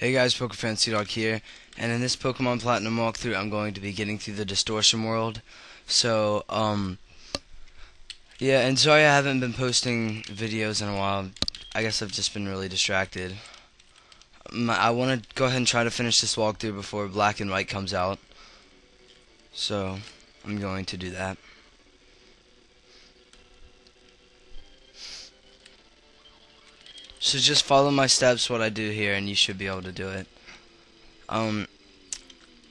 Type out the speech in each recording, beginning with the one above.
Hey guys, PokeFan Dog here, and in this Pokemon Platinum walkthrough, I'm going to be getting through the Distortion World. So, um, yeah, and sorry I haven't been posting videos in a while. I guess I've just been really distracted. My, I want to go ahead and try to finish this walkthrough before Black and White comes out. So, I'm going to do that. So just follow my steps, what I do here, and you should be able to do it. Um,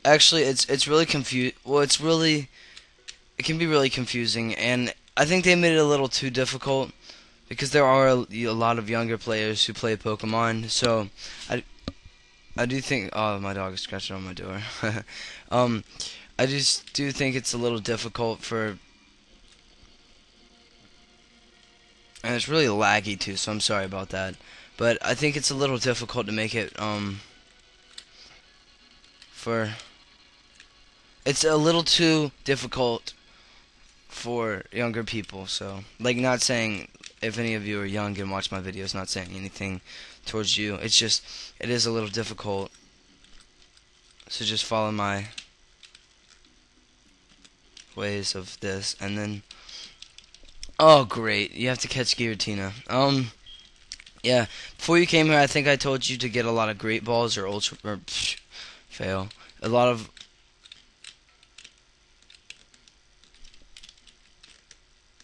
actually, it's it's really confused. Well, it's really, it can be really confusing, and I think they made it a little too difficult because there are a, a lot of younger players who play Pokemon. So, I, I do think. Oh, my dog is scratching on my door. um, I just do think it's a little difficult for and it's really laggy too so I'm sorry about that. But I think it's a little difficult to make it um for it's a little too difficult for younger people so like not saying if any of you are young and watch my videos not saying anything towards you. It's just it is a little difficult so just follow my ways of this. And then Oh, great. You have to catch Giratina. Um, yeah. Before you came here, I think I told you to get a lot of Great Balls or Ultra... Or, psh, fail. A lot of...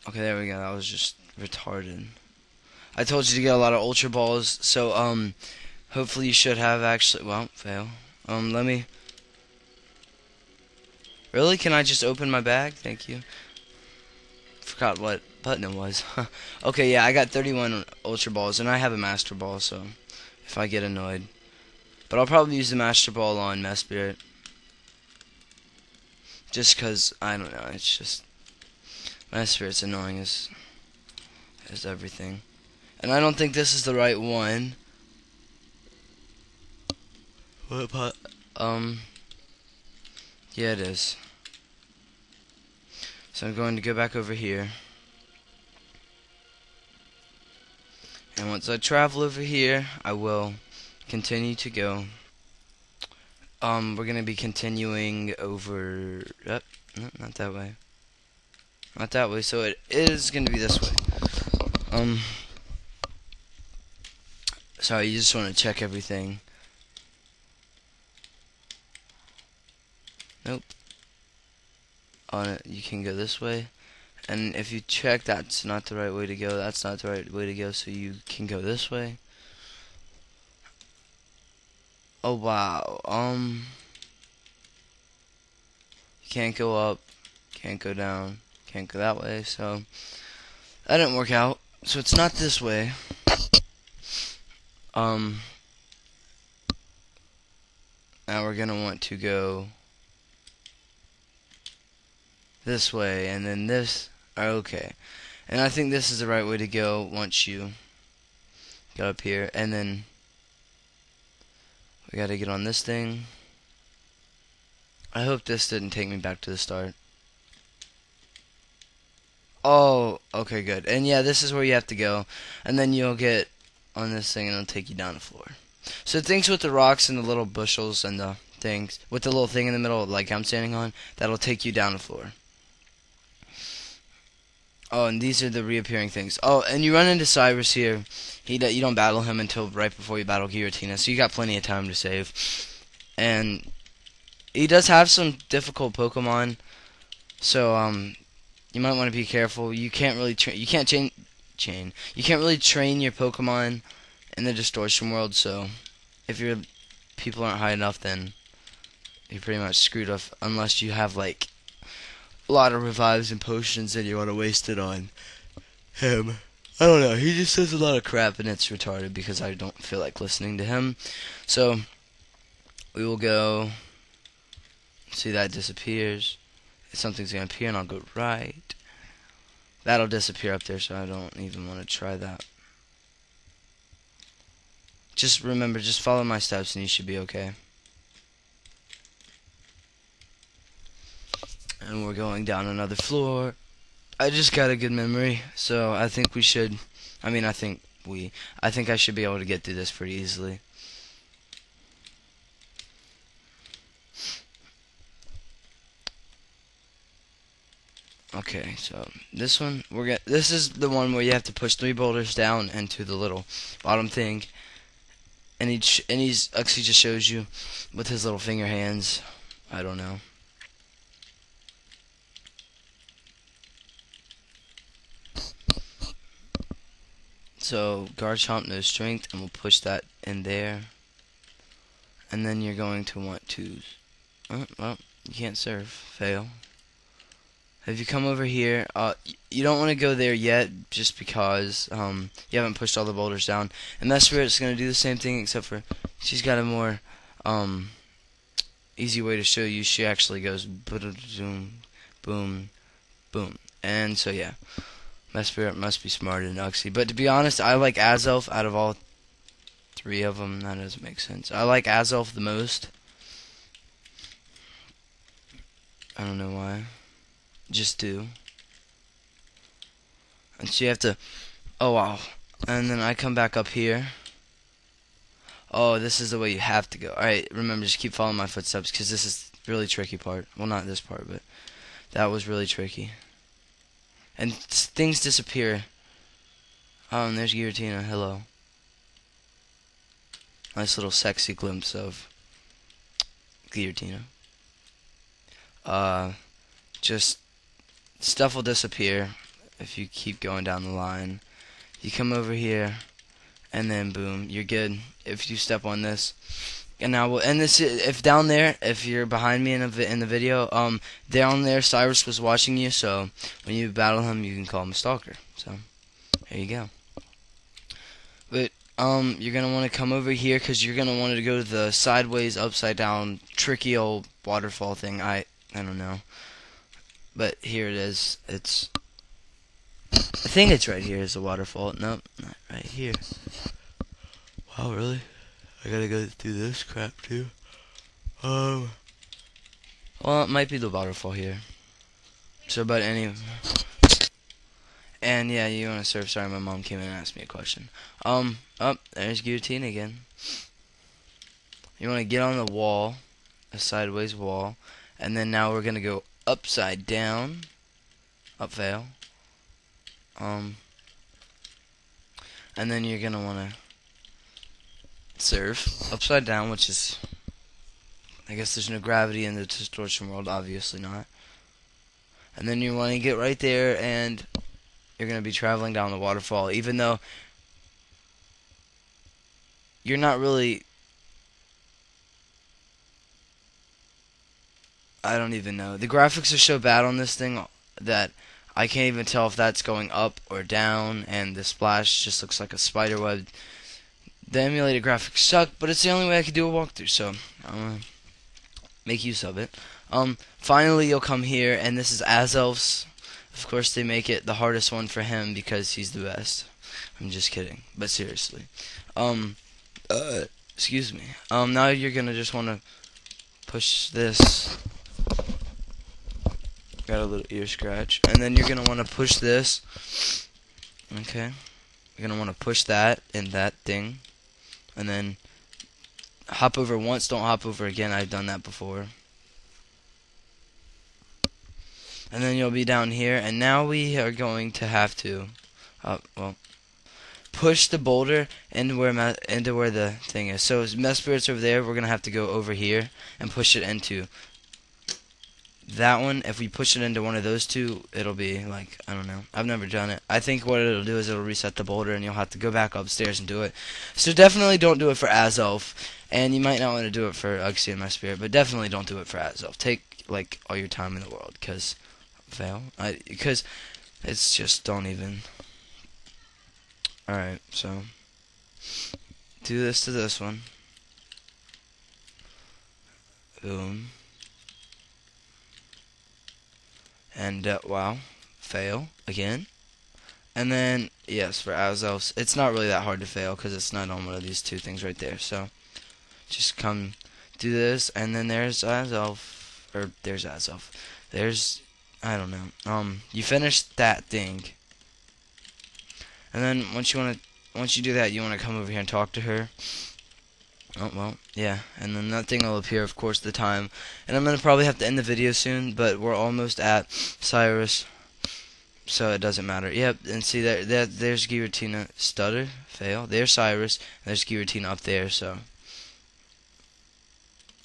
Okay, there we go. That was just retarded. I told you to get a lot of Ultra Balls, so, um, hopefully you should have actually... Well, fail. Um, let me... Really? Can I just open my bag? Thank you. Forgot what button it was. okay, yeah, I got 31 Ultra Balls, and I have a Master Ball, so if I get annoyed. But I'll probably use the Master Ball on Mesprit. Just because, I don't know, it's just... Mesprit's annoying as, as everything. And I don't think this is the right one. But, um... Yeah, it is. So I'm going to go back over here. And once I travel over here, I will continue to go. Um, we're going to be continuing over... Oh, no, not that way. Not that way, so it is going to be this way. Um, sorry, you just want to check everything. Nope. On it, you can go this way and if you check that's not the right way to go. That's not the right way to go so you can go this way. Oh wow. Um you can't go up can't go down can't go that way so that didn't work out. So it's not this way. Um now we're gonna want to go this way and then this Okay. And I think this is the right way to go once you go up here. And then we got to get on this thing. I hope this didn't take me back to the start. Oh, okay, good. And yeah, this is where you have to go. And then you'll get on this thing and it'll take you down the floor. So things with the rocks and the little bushels and the things, with the little thing in the middle like I'm standing on, that'll take you down the floor. Oh, and these are the reappearing things. Oh, and you run into Cyrus here. He you don't battle him until right before you battle Giratina, so you got plenty of time to save. And he does have some difficult Pokemon, so um, you might want to be careful. You can't really train. You can't chain chain. You can't really train your Pokemon in the Distortion world. So if your people aren't high enough, then you're pretty much screwed up unless you have like a lot of revives and potions and you want to waste it on him. I don't know. He just says a lot of crap and it's retarded because I don't feel like listening to him. So we will go. See that disappears. Something's gonna appear and I'll go right. That'll disappear up there, so I don't even want to try that. Just remember, just follow my steps and you should be okay. and we're going down another floor. I just got a good memory, so I think we should. I mean, I think we. I think I should be able to get through this pretty easily. Okay, so this one we're get this is the one where you have to push three boulders down into the little bottom thing, and each and he's actually just shows you with his little finger hands. I don't know. So Garchomp knows strength, and we'll push that in there. And then you're going to want to, oh, well, you can't surf, fail. If you come over here, uh, you don't want to go there yet, just because um, you haven't pushed all the boulders down. And that spirit's going to do the same thing, except for she's got a more um, easy way to show you. She actually goes boom, boom, boom, and so yeah, Mesprit must be smarter than Uxie. But to be honest, I like Azelf out of all three of them. That doesn't make sense. I like Azelf the most. I don't know why just do. And so you have to, oh wow. And then I come back up here. Oh, this is the way you have to go. Alright, remember, just keep following my footsteps, because this is really tricky part. Well, not this part, but that was really tricky. And things disappear. Oh, and there's Giratina. Hello. Nice little sexy glimpse of Giratina. Uh, just stuff will disappear if you keep going down the line. You come over here, and then boom, you're good. If you step on this, and now we'll end this. If down there, if you're behind me in the in the video, um, down there, Cyrus was watching you. So when you battle him, you can call him a stalker. So there you go. But um, you're gonna want to come over here because you're gonna want to go to the sideways, upside down, tricky old waterfall thing. I I don't know. But here it is. It's. I think it's right here. Is the waterfall? Nope, not right here. Wow, really? I gotta go through this crap too. Um. Well, it might be the waterfall here. So, but anyway. And yeah, you to serve? Sorry, my mom came in and asked me a question. Um, up oh, there's Giratina again. You want to get on the wall, a sideways wall, and then now we're gonna go upside down. Up fail. Um, and then you're gonna wanna surf upside down, which is, I guess there's no gravity in the distortion world, obviously not. And then you want to get right there, and you're gonna be traveling down the waterfall, even though you're not really I don't even know. The graphics are so bad on this thing that I can't even tell if that's going up or down, and the splash just looks like a spider web. The emulated graphics suck, but it's the only way I can do a walkthrough, so I'm gonna make use of it. Um, finally, you'll come here, and this is Azelf's. Of course, they make it the hardest one for him because he's the best. I'm just kidding, but seriously. Um, uh, excuse me. Um, now you're gonna just want to push this Got a little ear scratch. And then you're want to push this. Okay. You're want to push that and that thing. And then hop over once, don't hop over again. I've done that before. And then you'll be down here. And now we are going to have to, uh, well, push the boulder into where into where the thing is. So Mesprit's over there. We're gonna have to go over here and push it into that one, if we push it into one of those two, it'll be like, I don't know. I've never done it. I think what it'll do is it'll reset the boulder and you'll have to go back upstairs and do it. So definitely don't do it for Azelf. And you might not want to do it for Uxie and Mesprit, but definitely don't do it for Azelf. Take, like, all your time in the world, because, fail. Because it's just, don't even. Alright, so, do this to this one. Boom. And, uh, wow, fail again. And then, yes, for Azelf, it's not really that hard to fail because it's not on one of these two things right there. So, just come do this, and then there's Azelf, or there's Azelf. There's, I don't know. Um, you finish that thing, and then once you want to, once you do that, you want to come over here and talk to her. Oh, well, yeah, and then that thing will appear, of course, the time. And I'm going to probably have to end the video soon, but we're almost at Cyrus. so it doesn't matter. Yep, and see there there's Giratina stutter fail. There's Cyrus. and There's Giratina up there. So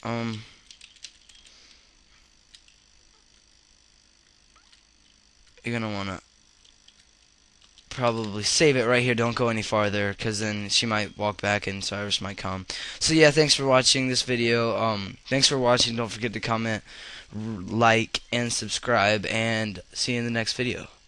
um. You're gonna wanna probably save it right here. Don't go any farther, because then she might walk back and Cyrus might come. So yeah, thanks for watching this video. Um, thanks for watching. Don't forget to comment, like, and subscribe, and see you in the next video.